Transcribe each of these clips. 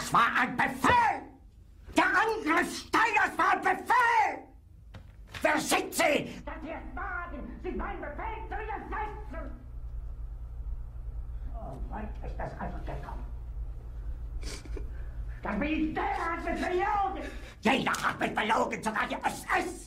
Das war ein Befehl! Der Angriff Steiners war ein Befehl! Wer sind Sie? Dass Sie es wagen, sich meinen Befehl zu widersetzen! So weit ist das also gekommen. Das Militär hat mich belogen! Jeder hat mich belogen, sogar die SS!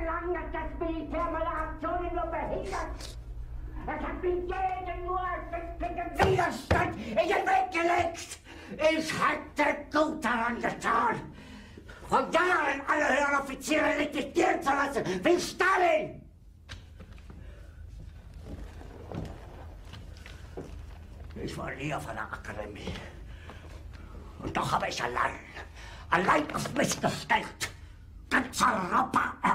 Jahrelang hat das Militär meine Aktionen nur behindert! Es hat mir jeden nur ersichtlichen Widerstand in den Weg gelegt! Ich hätte gut daran getan, von Jahren alle höheren Offiziere liquidieren zu lassen, wie Stalin! Ich war nie auf einer Akademie. Und doch habe ich allein, allein auf mich gestellt, ganz Europa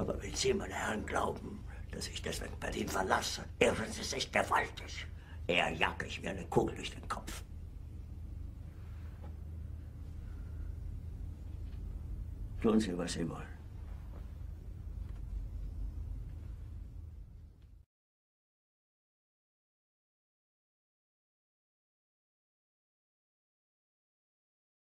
Aber wenn Sie, meine Herren, glauben, dass ich deswegen Berlin verlasse, irren Sie sich gewaltig. Eher jag ich mir eine Kugel durch den Kopf. Tun Sie, was Sie wollen.